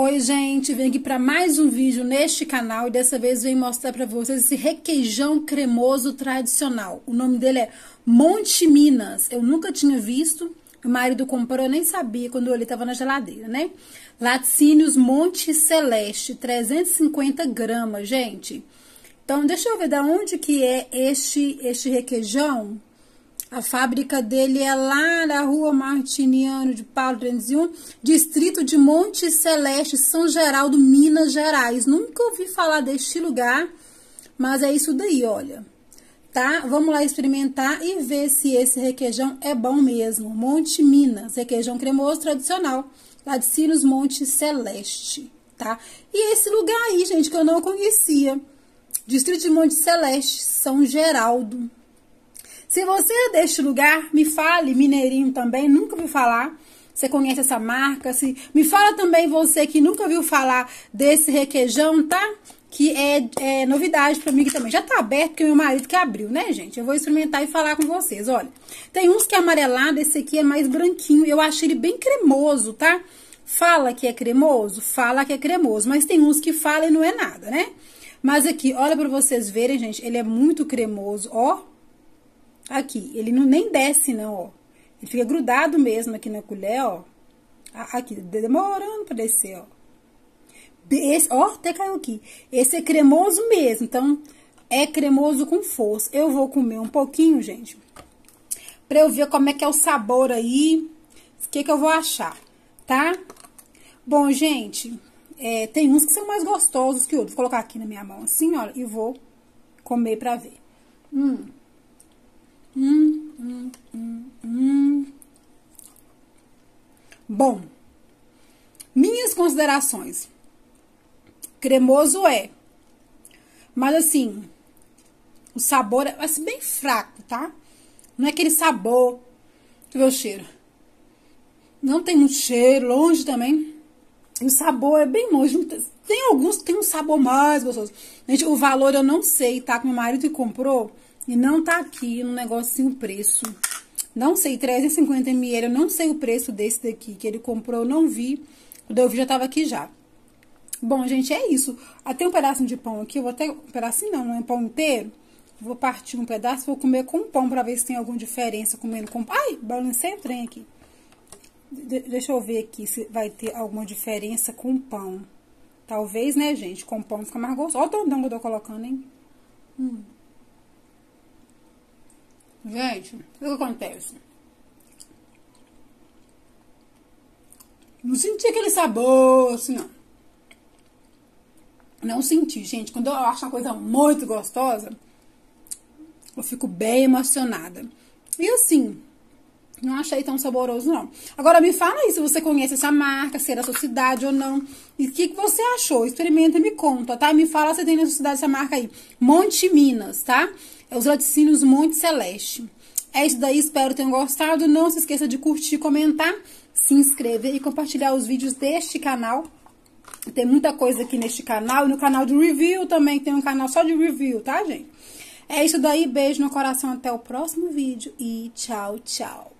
Oi, gente, vim aqui para mais um vídeo neste canal e dessa vez venho mostrar para vocês esse requeijão cremoso tradicional. O nome dele é Monte Minas. Eu nunca tinha visto, o marido comprou, eu nem sabia quando ele estava na geladeira, né? Laticínios Monte Celeste, 350 gramas, gente. Então, deixa eu ver da onde que é este, este requeijão. A fábrica dele é lá na rua Martiniano de Paulo 301, distrito de Monte Celeste, São Geraldo, Minas Gerais. Nunca ouvi falar deste lugar, mas é isso daí, olha. Tá? Vamos lá experimentar e ver se esse requeijão é bom mesmo. Monte Minas, requeijão cremoso tradicional, lá de Sinos Monte Celeste, tá? E esse lugar aí, gente, que eu não conhecia. Distrito de Monte Celeste, São Geraldo. Se você é deste lugar, me fale, Mineirinho também, nunca ouviu falar. Você conhece essa marca? Se, me fala também você que nunca ouviu falar desse requeijão, tá? Que é, é novidade para mim que também. Já tá aberto, porque meu marido que abriu, né, gente? Eu vou experimentar e falar com vocês. Olha, tem uns que é amarelado, esse aqui é mais branquinho. Eu achei ele bem cremoso, tá? Fala que é cremoso? Fala que é cremoso. Mas tem uns que falam e não é nada, né? Mas aqui, olha para vocês verem, gente, ele é muito cremoso, ó. Aqui, ele não nem desce não, ó. Ele fica grudado mesmo aqui na colher, ó. Aqui, demorando pra descer, ó. Esse, ó, até caiu aqui. Esse é cremoso mesmo, então é cremoso com força. Eu vou comer um pouquinho, gente, pra eu ver como é que é o sabor aí, o que que eu vou achar, tá? Bom, gente, é, tem uns que são mais gostosos que outros. Vou colocar aqui na minha mão assim, ó, e vou comer pra ver. Hum. Hum, hum, hum, hum. Bom, minhas considerações. Cremoso é, mas assim, o sabor é assim, bem fraco, tá? Não é aquele sabor. Deixa eu o cheiro. Não tem muito cheiro, longe também. E o sabor é bem longe. Tem alguns que tem um sabor mais gostoso. Gente, o valor eu não sei, tá? Que meu marido que comprou. E não tá aqui no negocinho o preço. Não sei, 350 ml, eu não sei o preço desse daqui que ele comprou, eu não vi. Quando eu vi já tava aqui já. Bom, gente, é isso. Até um pedacinho de pão aqui, eu vou até... Um pedacinho não, não é pão inteiro. Vou partir um pedaço, vou comer com pão pra ver se tem alguma diferença comendo com... Ai, balancei o trem aqui. De deixa eu ver aqui se vai ter alguma diferença com pão. Talvez, né, gente? Com pão fica mais gostoso. Olha o tondão que eu tô colocando, hein? Hum. Gente, o que acontece? Não senti aquele sabor, assim, não. Não senti, gente. Quando eu acho uma coisa muito gostosa, eu fico bem emocionada. E assim, não achei tão saboroso, não. Agora, me fala aí se você conhece essa marca, se é da sua cidade ou não. E o que, que você achou? Experimenta e me conta, tá? Me fala se tem na sua cidade essa marca aí. Monte Minas, tá? É os laticínios Monte Celeste. É isso daí, espero tenham gostado. Não se esqueça de curtir, comentar, se inscrever e compartilhar os vídeos deste canal. Tem muita coisa aqui neste canal e no canal de review também tem um canal só de review, tá, gente? É isso daí, beijo no coração, até o próximo vídeo e tchau, tchau.